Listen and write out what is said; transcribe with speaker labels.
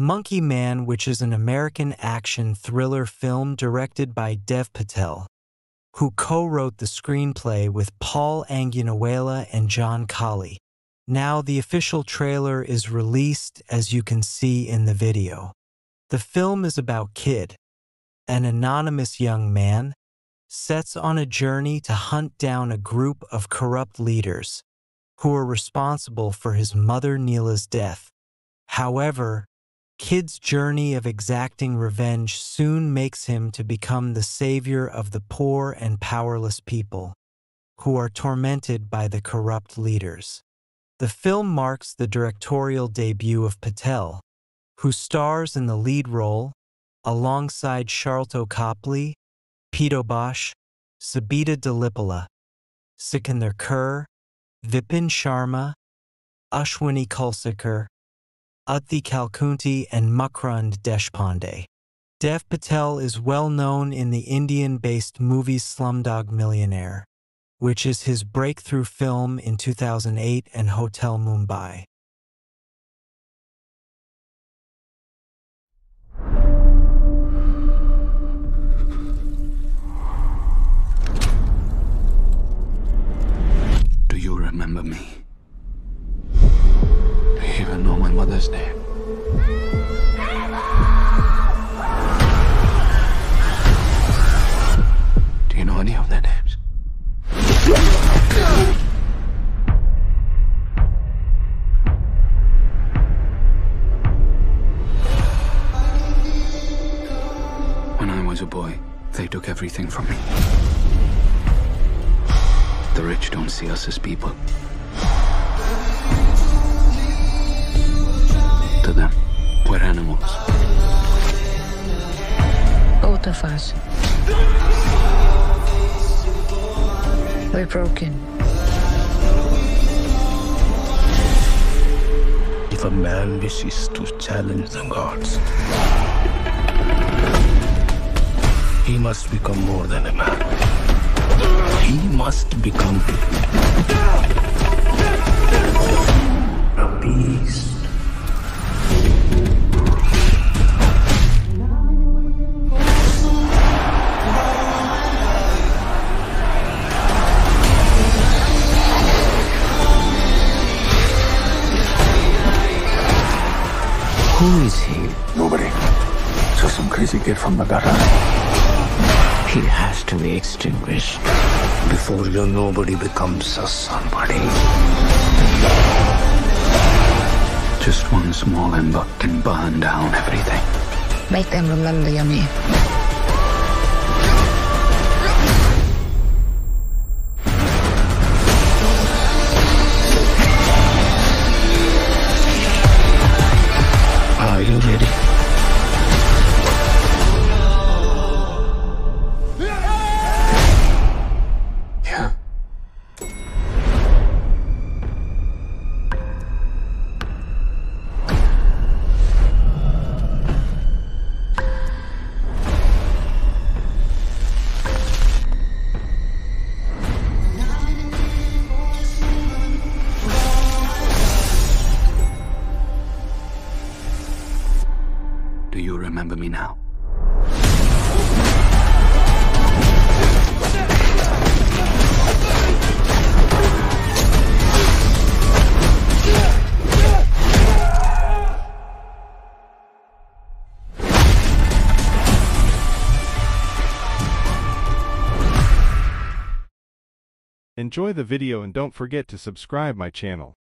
Speaker 1: Monkey Man, which is an American action thriller film directed by Dev Patel, who co-wrote the screenplay with Paul Angunawela and John Collee. Now the official trailer is released as you can see in the video. The film is about Kid, an anonymous young man, sets on a journey to hunt down a group of corrupt leaders who are responsible for his mother Neela's death. However, Kid's journey of exacting revenge soon makes him to become the savior of the poor and powerless people who are tormented by the corrupt leaders. The film marks the directorial debut of Patel, who stars in the lead role alongside Sharlto Copley, Pito Bosch, Sobhita Dhulipala, Sikandar Kher, Vipin Sharma, Ashwini Kalsekar, Athi Kalkunte, and Makrand Deshpande. Dev Patel is well known in the Indian-based movie Slumdog Millionaire which is his breakthrough film in 2008 and Hotel Mumbai.
Speaker 2: Even know my mother's name? Do you know any of their names? When I was a boy, they took everything from me. The rich don't see us as people.
Speaker 3: Us. We're broken.
Speaker 4: If a man wishes to challenge the gods, he must become more than a man. He must become a beast.
Speaker 3: Who is he?
Speaker 2: Nobody. Just some crazy kid from the gutter.
Speaker 3: He has to be extinguished.
Speaker 4: Before your nobody becomes a somebody.
Speaker 2: Just one small ember can burn down everything.
Speaker 3: Make them remember your name.
Speaker 2: Remember me now?
Speaker 5: Enjoy the video and don't forget to subscribe my channel.